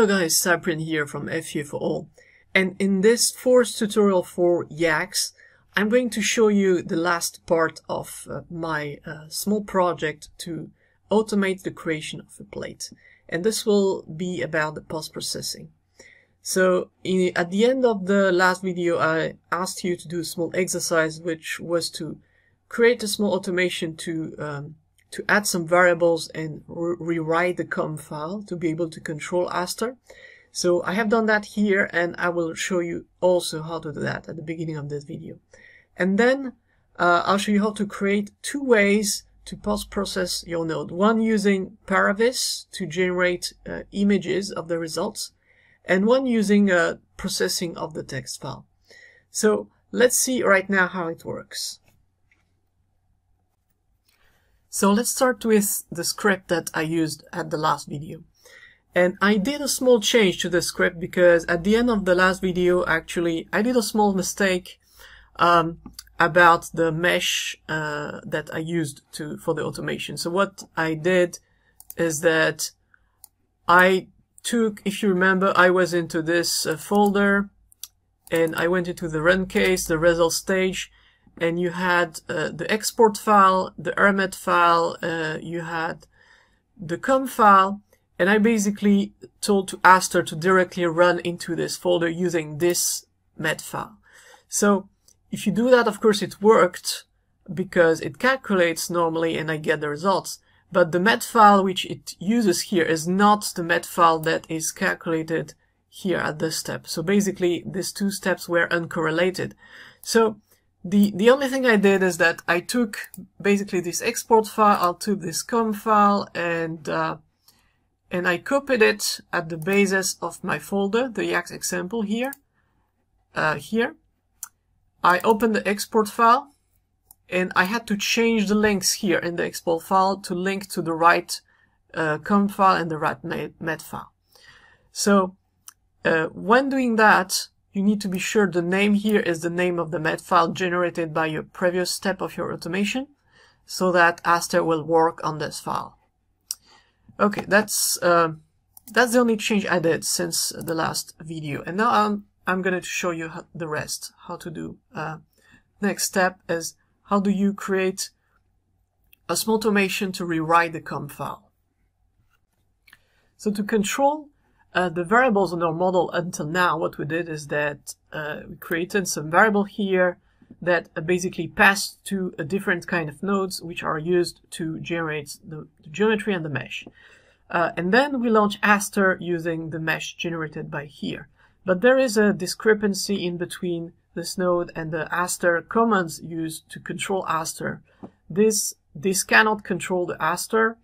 Hello guys, Cyprien here from FEA for All. And in this fourth tutorial for YACS, I'm going to show you the last part of uh, my uh, small project to automate the creation of a plate. And this will be about the post-processing. So in, at the end of the last video, I asked you to do a small exercise, which was to create a small automation to um, to add some variables and re rewrite the COM file to be able to control Aster. So I have done that here and I will show you also how to do that at the beginning of this video. And then uh, I'll show you how to create two ways to post-process your node. One using Paravis to generate uh, images of the results and one using uh, processing of the text file. So let's see right now how it works. So let's start with the script that I used at the last video. And I did a small change to the script because at the end of the last video, actually, I did a small mistake um, about the mesh uh, that I used to for the automation. So what I did is that I took, if you remember, I was into this uh, folder and I went into the run case, the result stage, and you had uh, the export file, the RMED file, uh, you had the COM file, and I basically told to Aster to directly run into this folder using this MED file. So if you do that, of course, it worked because it calculates normally and I get the results. But the MED file which it uses here is not the MED file that is calculated here at this step. So basically, these two steps were uncorrelated. So the, the only thing I did is that I took basically this export file, I took this COM file and, uh, and I copied it at the basis of my folder, the YACS example here, uh, here. I opened the export file and I had to change the links here in the export file to link to the right uh, COM file and the right MED file. So uh, when doing that, you need to be sure the name here is the name of the MED file generated by your previous step of your automation so that Aster will work on this file. Okay, that's uh, that's the only change I did since the last video. And now I'm, I'm going to show you the rest, how to do. Uh, next step is how do you create a small automation to rewrite the COM file. So to control uh, the variables in our model until now, what we did is that uh, we created some variable here that uh, basically passed to a different kind of nodes which are used to generate the, the geometry and the mesh. Uh, and then we launch Aster using the mesh generated by here. But there is a discrepancy in between this node and the Aster commands used to control Aster. This, this cannot control the Aster.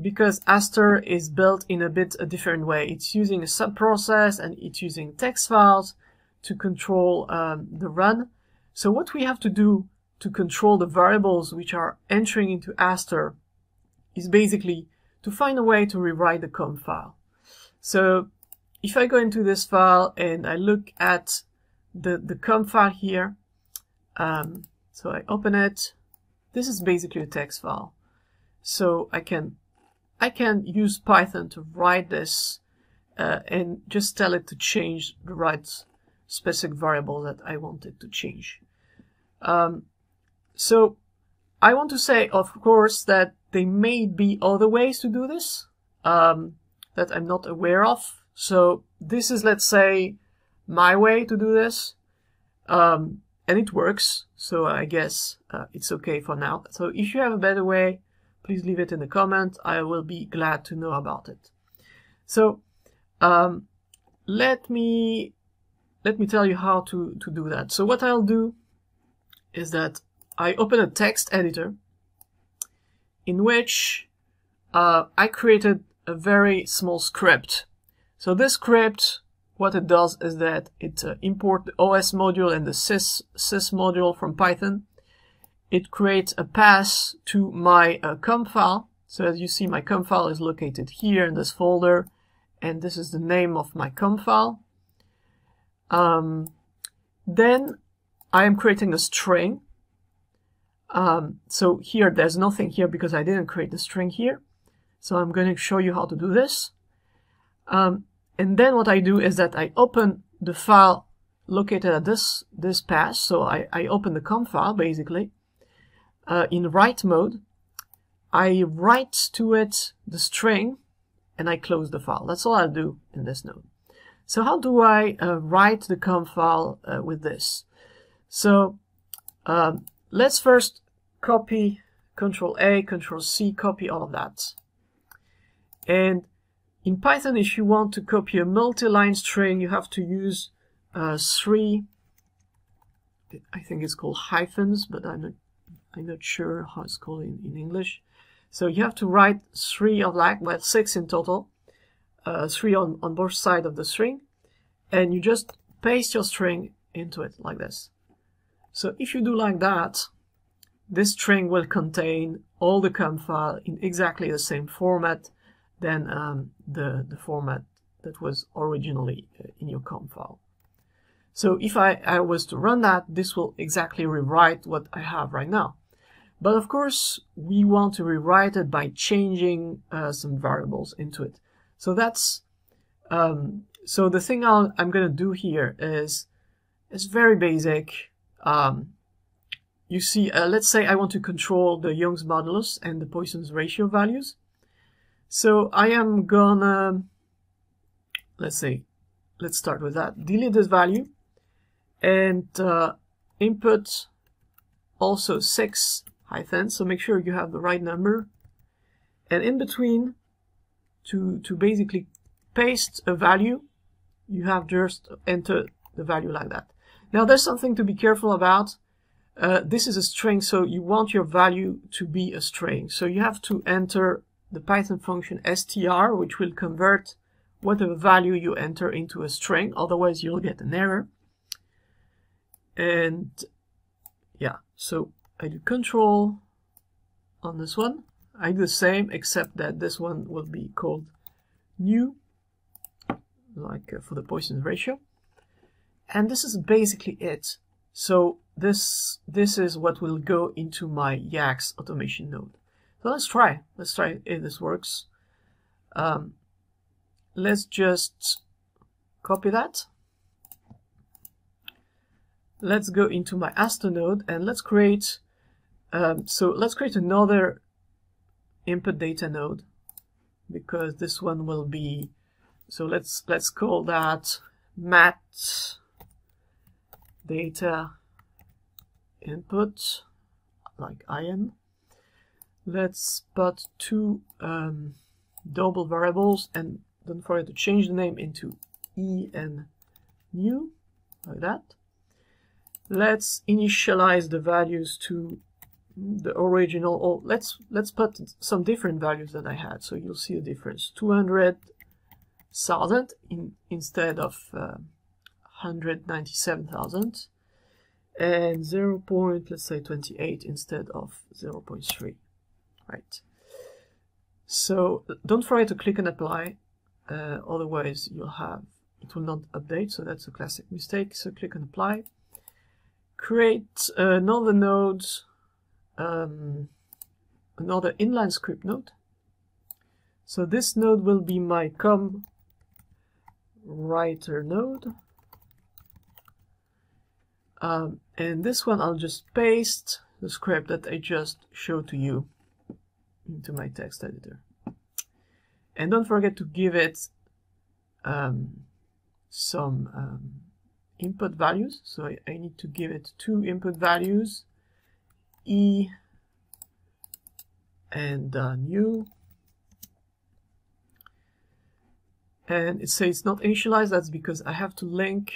Because Aster is built in a bit a different way. It's using a subprocess and it's using text files to control um, the run. So what we have to do to control the variables which are entering into Aster is basically to find a way to rewrite the COM file. So if I go into this file and I look at the, the COM file here, um, so I open it, this is basically a text file. So I can I can use Python to write this uh, and just tell it to change the right specific variable that I want it to change. Um, so I want to say, of course, that there may be other ways to do this um, that I'm not aware of. So this is, let's say, my way to do this. Um, and it works. So I guess uh, it's okay for now. So if you have a better way, please leave it in the comment. I will be glad to know about it. So um, let me let me tell you how to, to do that. So what I'll do is that I open a text editor in which uh, I created a very small script. So this script, what it does is that it uh, import the OS module and the sys, sys module from Python it creates a path to my uh, COM file. So as you see, my COM file is located here in this folder, and this is the name of my COM file. Um, then I am creating a string. Um, so here, there's nothing here because I didn't create the string here. So I'm going to show you how to do this. Um, and then what I do is that I open the file located at this, this path. So I, I open the com file basically uh, in write mode. I write to it the string and I close the file. That's all I'll do in this node. So how do I uh, write the com file uh, with this? So um, let's first copy Control A, Control C, copy all of that. And in Python, if you want to copy a multi-line string, you have to use uh, three, I think it's called hyphens, but I'm not, I'm not sure how it's called in, in English. So you have to write three of like, well, six in total, uh, three on, on both sides of the string, and you just paste your string into it like this. So if you do like that, this string will contain all the com file in exactly the same format than um, the, the format that was originally uh, in your com file. So if I, I was to run that, this will exactly rewrite what I have right now. But of course, we want to rewrite it by changing uh, some variables into it. So that's, um, so the thing i am going to do here is, is very basic. Um, you see, uh, let's say I want to control the Young's modulus and the Poisson's ratio values. So I am gonna, let's say, let's start with that. Delete this value and uh, input also six hyphens. So make sure you have the right number. And in between, to, to basically paste a value, you have just enter the value like that. Now there's something to be careful about. Uh, this is a string, so you want your value to be a string. So you have to enter the Python function str, which will convert whatever value you enter into a string, otherwise you'll get an error. And yeah, so I do control on this one. I do the same, except that this one will be called nu, like uh, for the Poisson ratio. And this is basically it. So this this is what will go into my YACS automation node. So let's try. Let's try if this works. Um, let's just copy that. Let's go into my Aster node and let's create, um, so let's create another input data node because this one will be, so let's, let's call that mat data input like IN let's put two um, double variables and don't forget to change the name into e and nu like that. Let's initialize the values to the original or let's let's put some different values that I had so you'll see a difference 200,000 in instead of uh, 197,000 and 0. Point, let's say 28 instead of 0 0.3 right? So don't forget to click and apply, uh, otherwise you'll have, it will not update, so that's a classic mistake. So click and apply. Create another node, um, another inline script node. So this node will be my com writer node. Um, and this one I'll just paste the script that I just showed to you into my text editor. And don't forget to give it um, some um, input values. So I, I, need to give it two input values, E and uh, nu. And it says not initialized, that's because I have to link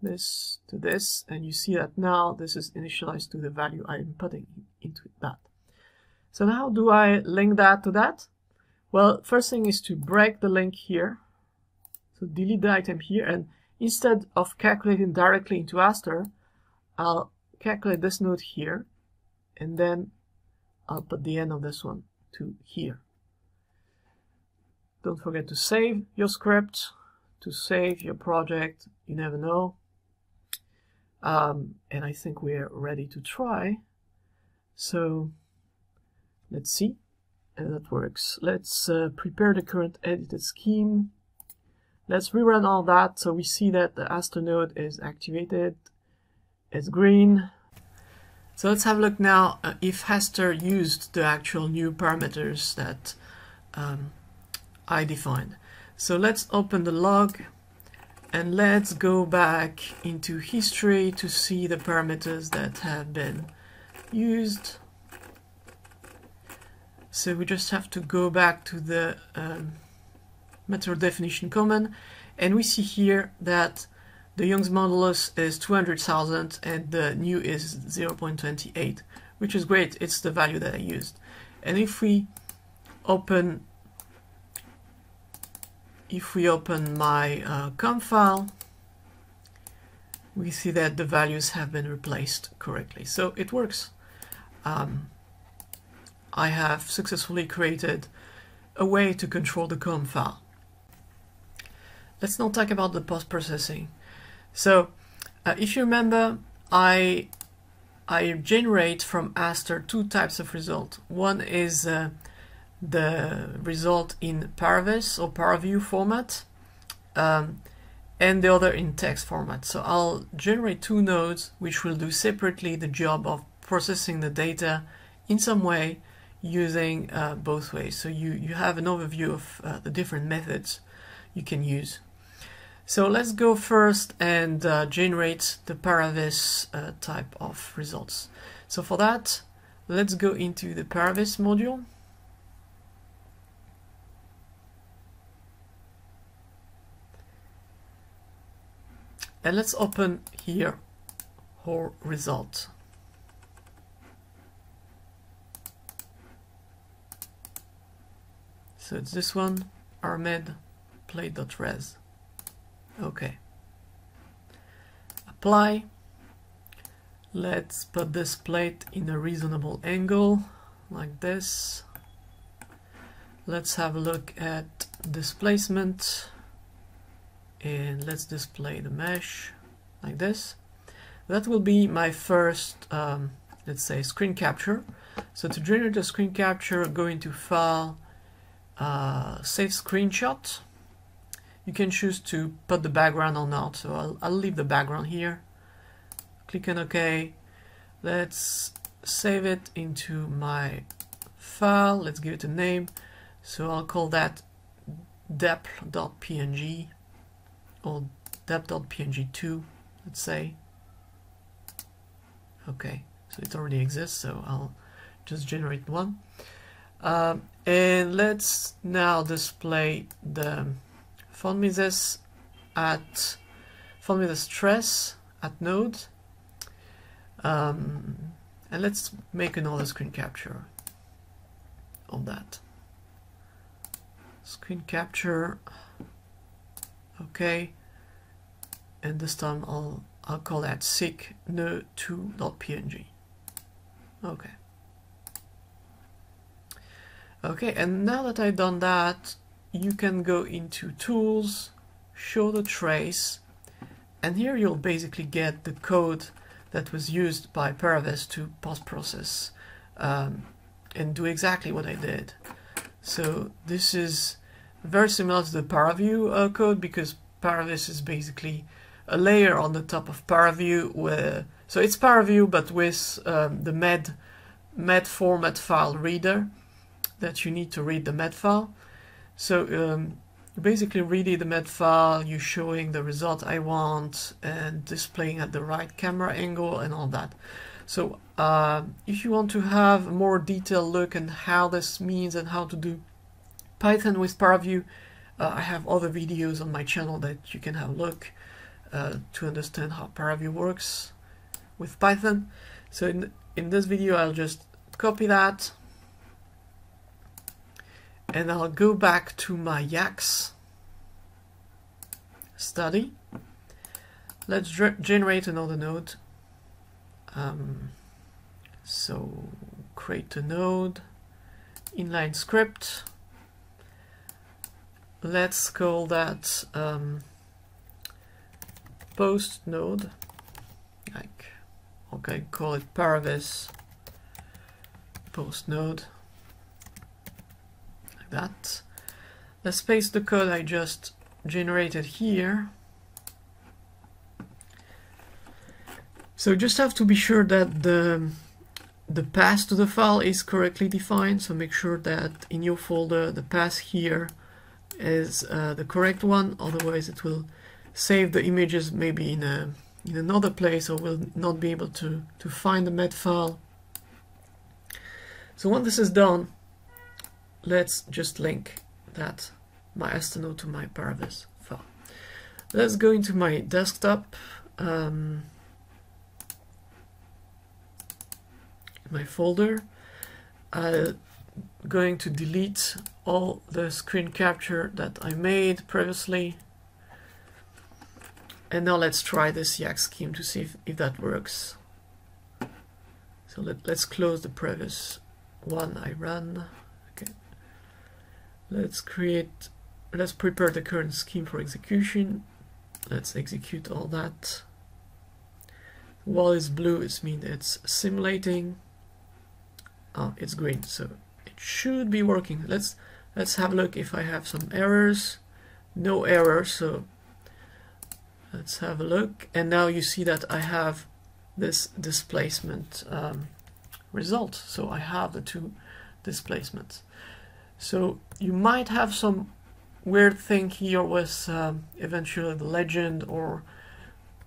this to this, and you see that now this is initialized to the value I'm putting into that. So now how do I link that to that? Well, first thing is to break the link here. So delete the item here and instead of calculating directly into Aster, I'll calculate this node here and then I'll put the end of this one to here. Don't forget to save your script, to save your project, you never know. Um, and I think we're ready to try. So Let's see how that works. Let's uh, prepare the current edited scheme. Let's rerun all that so we see that the Aster node is activated. It's green. So let's have a look now uh, if Aster used the actual new parameters that um, I defined. So let's open the log and let's go back into history to see the parameters that have been used. So we just have to go back to the um, method definition command and we see here that the Young's modulus is 200,000 and the nu is 0.28 which is great. It's the value that I used. And if we open if we open my uh, com file we see that the values have been replaced correctly. So it works. Um, I have successfully created a way to control the com file. Let's now talk about the post-processing. So uh, if you remember, I I generate from Aster two types of result. One is uh, the result in Paravis or ParaView format, um, and the other in text format. So I'll generate two nodes which will do separately the job of processing the data in some way using uh, both ways. So you, you have an overview of uh, the different methods you can use. So let's go first and uh, generate the Paravis uh, type of results. So for that, let's go into the Paravis module. And let's open here our result. So it's this one, armed plate.res. Okay. Apply. Let's put this plate in a reasonable angle, like this. Let's have a look at displacement. And let's display the mesh, like this. That will be my first, um, let's say, screen capture. So to generate a screen capture, go into File, uh, Save Screenshot you can choose to put the background or not. So I'll, I'll leave the background here. Click on OK. Let's save it into my file. Let's give it a name. So I'll call that dep.png or dep.png2, let's say. Okay, so it already exists, so I'll just generate one. Um, and let's now display the Find me this at find me the stress at node. Um, and let's make another screen capture of that. Screen capture. Okay. And this time I'll I'll call that sick no2.png okay. Okay and now that I've done that you can go into tools, show the trace, and here you'll basically get the code that was used by Paravis to post-process um, and do exactly what I did. So this is very similar to the ParaView uh, code because Paravis is basically a layer on the top of ParaView where so it's ParaView but with um, the MED MED format file reader that you need to read the MED file so um, basically reading the MED file, you showing the result I want and displaying at the right camera angle and all that. So uh, if you want to have a more detailed look and how this means and how to do Python with ParaView, uh, I have other videos on my channel that you can have a look uh, to understand how ParaView works with Python. So in, in this video I'll just copy that and I'll go back to my YACS study. Let's generate another node. Um, so create a node, inline script. Let's call that um, post node. Like, okay, call it Paravis post node that. Let's paste the code I just generated here. So just have to be sure that the the path to the file is correctly defined. So make sure that in your folder the path here is uh, the correct one. Otherwise, it will save the images maybe in a in another place or will not be able to to find the MED file. So once this is done, let's just link that my Aster node to my Paravis file. Let's go into my desktop. Um, my folder. I'm going to delete all the screen capture that I made previously. And now let's try this YACS scheme to see if, if that works. So let, let's close the previous one I ran. Let's create, let's prepare the current scheme for execution. Let's execute all that. While it's blue, it means it's simulating. Oh, it's green so it should be working. Let's let's have a look if I have some errors. No errors so let's have a look. And now you see that I have this displacement um, result. So I have the two displacements so you might have some weird thing here with um, eventually the legend or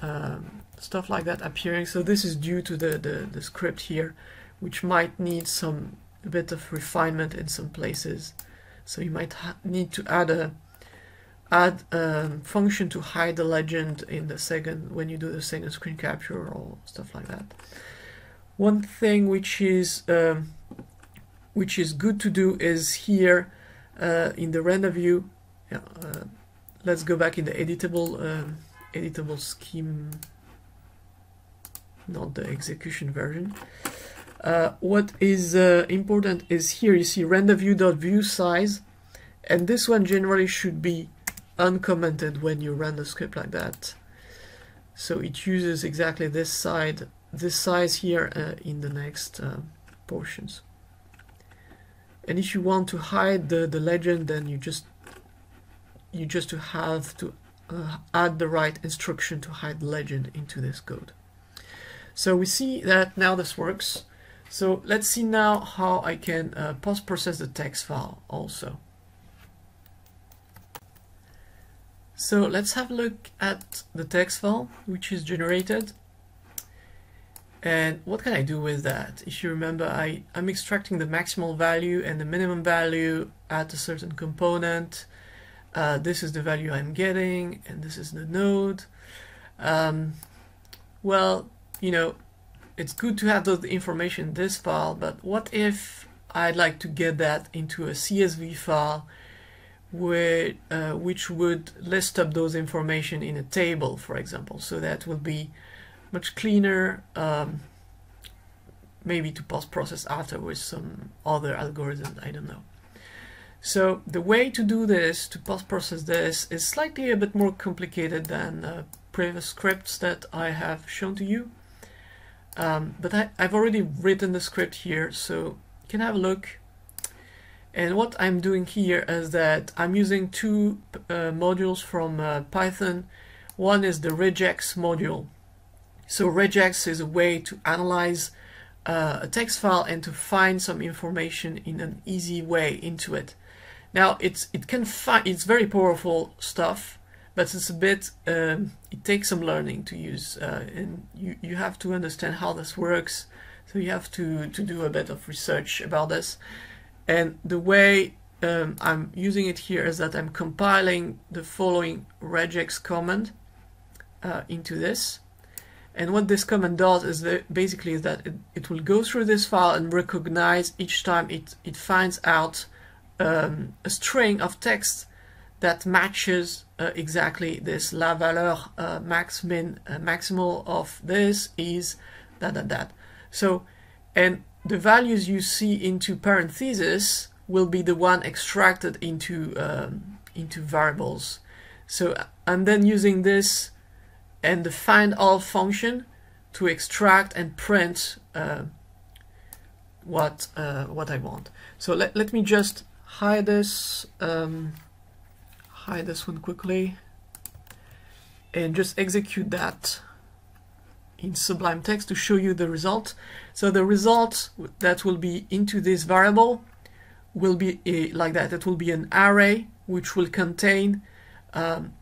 um, stuff like that appearing so this is due to the, the, the script here which might need some bit of refinement in some places. So you might need to add a add a function to hide the legend in the second when you do the second screen capture or stuff like that. One thing which is um, which is good to do is here uh, in the render view. Yeah, uh, let's go back in the editable um, editable scheme, not the execution version. Uh, what is uh, important is here you see render view dot view size and this one generally should be uncommented when you run the script like that so it uses exactly this side this size here uh, in the next uh, portions and if you want to hide the, the legend then you just you just have to uh, add the right instruction to hide the legend into this code so we see that now this works so let's see now how I can uh, post-process the text file also. So let's have a look at the text file which is generated. And what can I do with that? If you remember, I, I'm extracting the maximal value and the minimum value at a certain component. Uh, this is the value I'm getting, and this is the node. Um, well, you know, it's good to have the information in this file, but what if I'd like to get that into a CSV file where, uh, which would list up those information in a table, for example. So that will be much cleaner, um, maybe to post-process after with some other algorithm, I don't know. So the way to do this, to post-process this, is slightly a bit more complicated than uh, previous scripts that I have shown to you. Um, but I, have already written the script here, so you can have a look. And what I'm doing here is that I'm using two uh, modules from uh, Python. One is the regex module. So regex is a way to analyze uh, a text file and to find some information in an easy way into it. Now it's it can find it's very powerful stuff but it's a bit um, it takes some learning to use uh, and you, you have to understand how this works. So you have to to do a bit of research about this. And the way um, I'm using it here is that I'm compiling the following regex command uh, into this and what this command does is basically is that it, it will go through this file and recognize each time it, it finds out um, a string of text that matches uh, exactly this. La valeur uh, max min uh, maximal of this is that that that. So and the values you see into parentheses will be the one extracted into um, into variables. So I'm then using this and the find all function to extract and print uh, what uh, what I want so let, let me just hide this um, hide this one quickly and just execute that in Sublime Text to show you the result. So the result that will be into this variable will be a, like that. It will be an array which will contain um,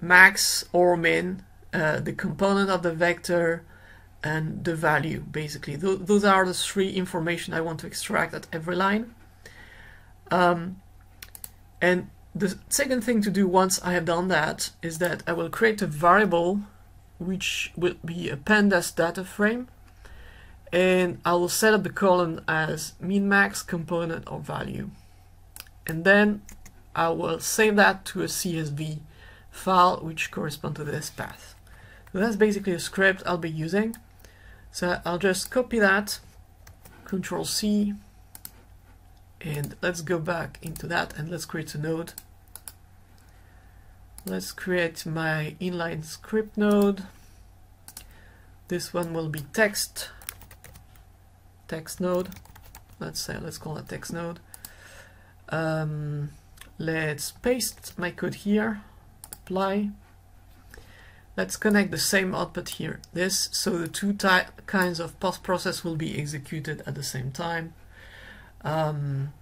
max or min, uh, the component of the vector, and the value, basically. Th those are the three information I want to extract at every line. Um, and the second thing to do once I have done that is that I will create a variable which will be a pandas data frame and I will set up the column as min max component or value and then I will save that to a CSV file which corresponds to this path. That's basically a script I'll be using. So I'll just copy that, Control C, and let's go back into that and let's create a node. Let's create my inline script node. This one will be text, text node. Let's say, let's call it text node. Um, let's paste my code here, apply. Let's connect the same output here, this, so the two kinds of post-process will be executed at the same time. Um,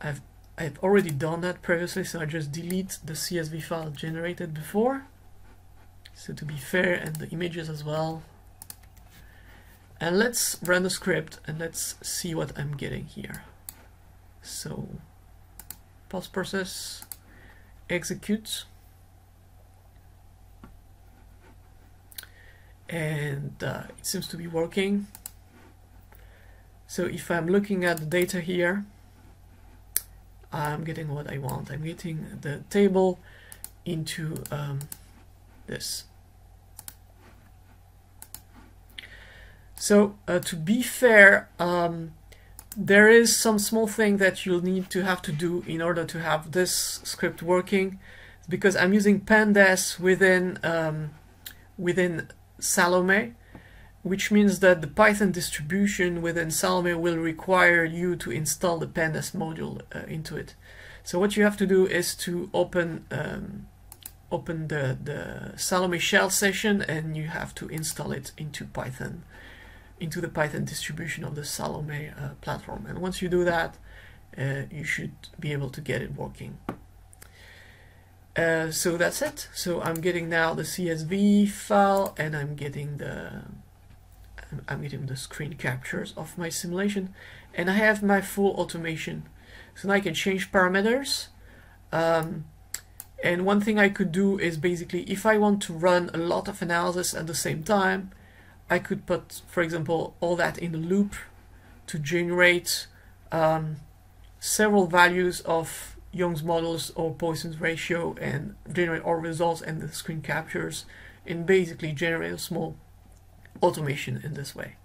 I've I've already done that previously, so I just delete the CSV file generated before. So to be fair, and the images as well. And let's run the script and let's see what I'm getting here. So post process execute and uh, it seems to be working. So if I'm looking at the data here, I'm getting what I want. I'm getting the table into um, this. So uh, to be fair, um, there is some small thing that you'll need to have to do in order to have this script working because I'm using pandas within um, within Salome which means that the Python distribution within Salome will require you to install the pandas module uh, into it. So what you have to do is to open um, open the, the Salome shell session and you have to install it into Python, into the Python distribution of the Salome uh, platform. And once you do that, uh, you should be able to get it working. Uh, so that's it. So I'm getting now the CSV file and I'm getting the I'm getting the screen captures of my simulation. And I have my full automation. So now I can change parameters. Um, and one thing I could do is basically if I want to run a lot of analysis at the same time I could put for example all that in a loop to generate um, several values of Young's models or Poisson's ratio and generate all results and the screen captures and basically generate a small automation in this way.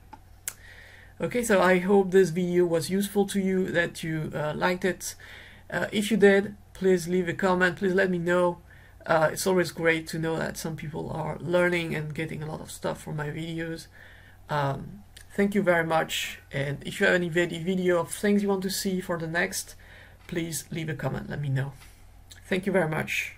Okay, so I hope this video was useful to you, that you uh, liked it. Uh, if you did, please leave a comment, please let me know. Uh, it's always great to know that some people are learning and getting a lot of stuff from my videos. Um, thank you very much, and if you have any video of things you want to see for the next, please leave a comment, let me know. Thank you very much.